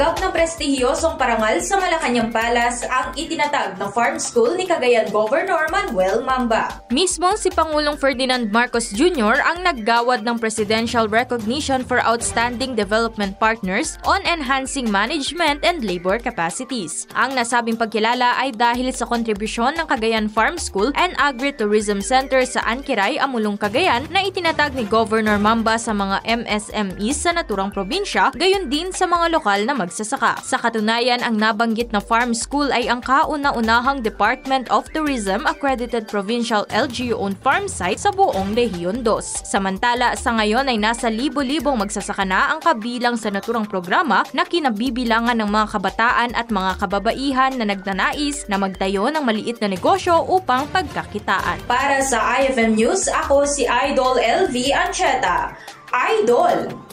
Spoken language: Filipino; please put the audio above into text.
Tumanggap ng prestihiyosong parangal sa Malacanang Palace ang itinatag na farm school ni Cagayan Governor Manuel Mamba. Mismo si Pangulong Ferdinand Marcos Jr. ang naggawad ng Presidential Recognition for Outstanding Development Partners on Enhancing Management and Labor Capacities. Ang nasabing pagkilala ay dahil sa kontribusyon ng Cagayan Farm School and Agri-Tourism Center sa Ankiray, Amulong, Cagayan na itinatag ni Governor Mamba sa mga MSMEs sa naturang probinsya, gayon din sa mga lokal na magsasaka. Sa katunayan, ang nabanggit na farm school ay ang kauna-unahang Department of Tourism accredited provincial LGU-owned farm site sa buong Lehion 2. Samantala, sa ngayon ay nasa libo-libong magsasaka na ang kabilang sa naturang programa na kinabibilangan ng mga kabataan at mga kababaihan na nagnanais na magtayo ng maliit na negosyo upang pagkakitaan. Para sa IFM News, ako si Idol LV Ancheta. Idol!